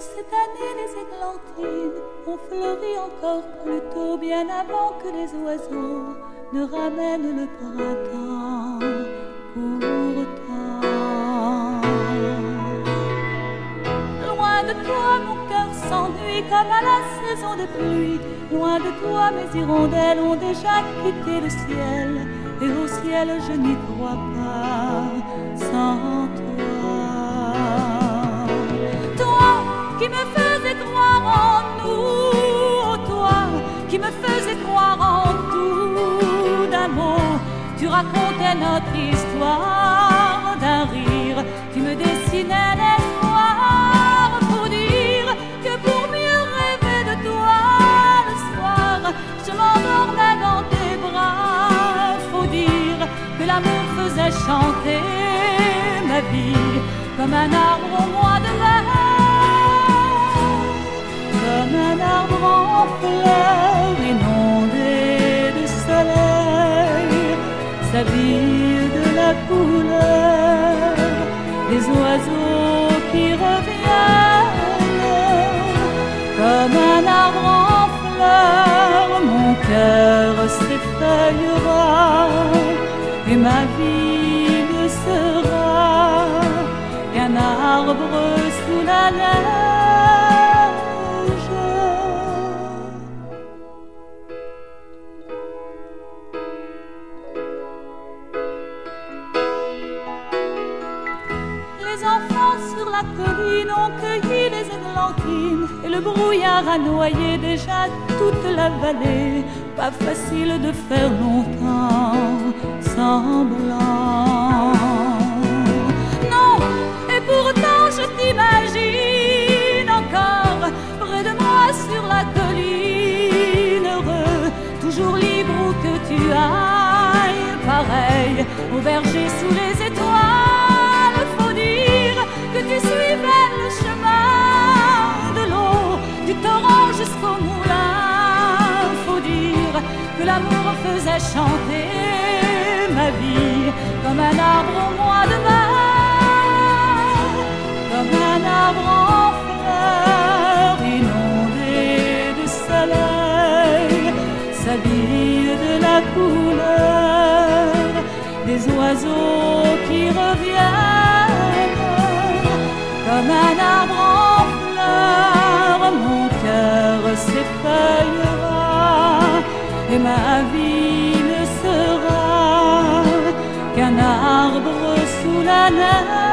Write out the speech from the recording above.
cette année les églantines ont fleuri encore plus tôt, bien avant que les oiseaux ne ramènent le printemps. Pourtant, loin de toi, mon cœur s'ennuie comme à la saison de pluie. Loin de toi, mes hirondelles ont déjà quitté le ciel, et au ciel je n'y crois pas sans qui notre histoire d'un rire, tu me dessinais l'espoir pour dire que pour mieux rêver de toi le soir, je m'endormais dans tes bras. Faut dire que l'amour faisait chanter ma vie comme un arbre au mois de mai. Comme un arbre en fleurs s'habille de la couleur des oiseaux qui reviennent. Comme un arbre en fleurs, mon cœur s'effeuillera et ma vie ne sera qu'un arbre sous la neige. Et le brouillard a noyé déjà toute la vallée. Pas facile de faire longtemps semblant. Non, et pourtant je t'imagine encore près de moi sur la colline, heureux, toujours libre où que tu ailles, pareil au berger sous les que l'amour faisait chanter ma vie comme un arbre au mois de mai, comme un arbre en fleurs inondé de soleil, s'habille de la couleur des oiseaux qui reviennent. Comme un arbre en fleurs, mon cœur s'effeuillera ma vie ne sera qu'un arbre sous la neige.